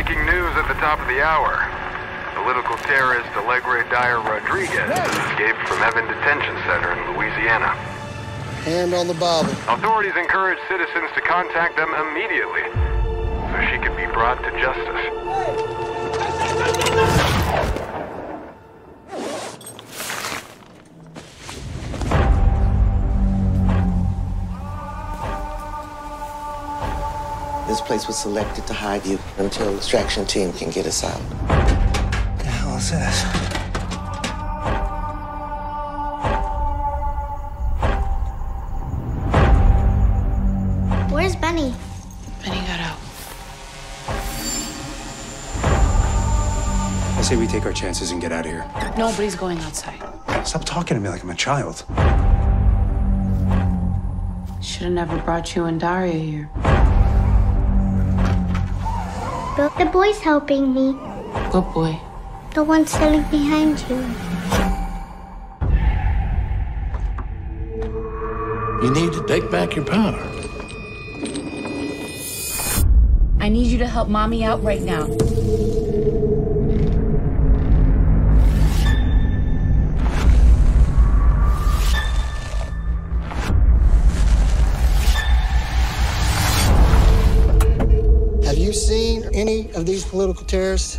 breaking news at the top of the hour. Political terrorist Alegre Dyer Rodriguez escaped from Evan Detention Center in Louisiana. Hand on the Bible. Authorities encourage citizens to contact them immediately so she can be brought to justice. This place was selected to hide you until the extraction team can get us out. the hell is this? Where's Benny? Benny got out. I say we take our chances and get out of here. Nobody's going outside. Stop talking to me like I'm a child. Should have never brought you and Daria here. But the boy's helping me. Good boy. The one sitting behind you. You need to take back your power. I need you to help mommy out right now. Seen any of these political terrorists?